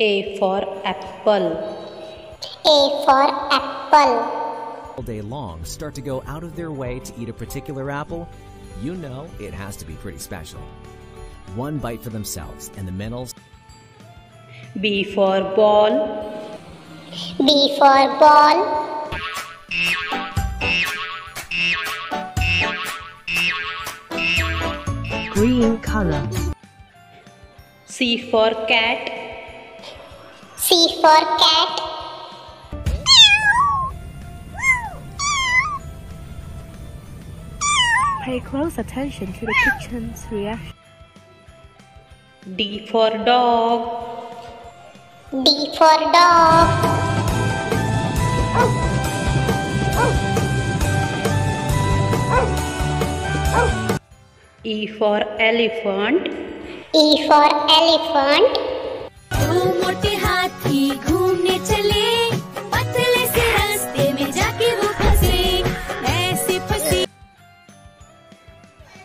A for apple. A for apple. all day long start to go out of their way to eat a particular apple, you know it has to be pretty special. One bite for themselves, and the mental B for ball. B for ball. green color, C for cat. C for cat. pay close attention to the kitchen's reaction. D for dog. D for dog. E for elephant. E for elephant.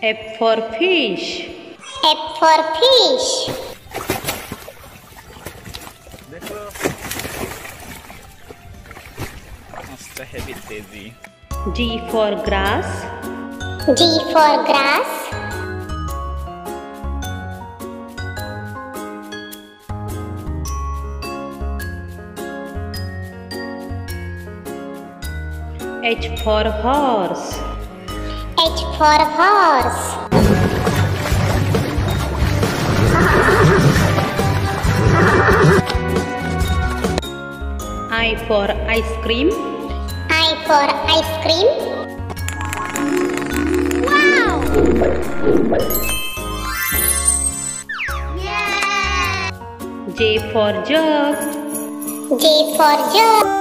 F for fish. F for fish. must have it तेजी G for grass. G for grass. H for horse. H for horse. I for ice cream. I for ice cream. Wow! Yeah! J for jug. J for jug.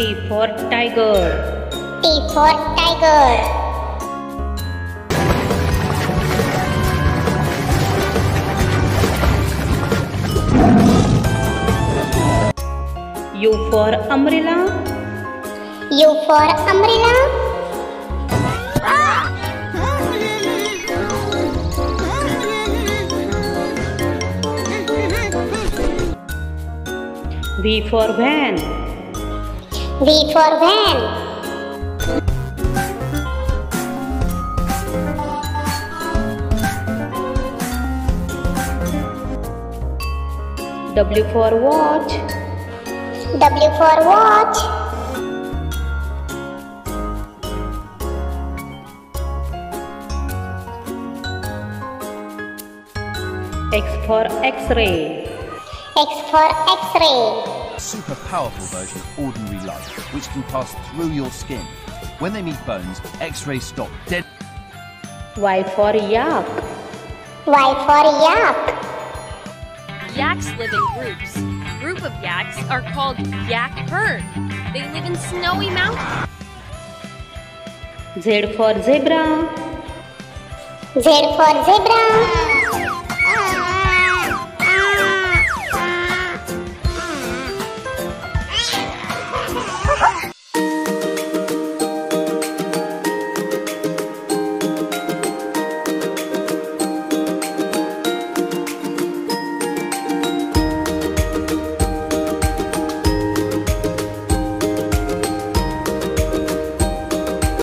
T for tiger. T for tiger. U for umbrella. U for umbrella. V for van. V for van. W for watch. W for watch. X for X-ray. X for X-ray super powerful version of ordinary light, which can pass through your skin. When they meet bones, X-rays stop dead Y for yak. Y for yak. Yaks live in groups. Group of yaks are called yak herd. They live in snowy mountains. Z for zebra. Z for zebra.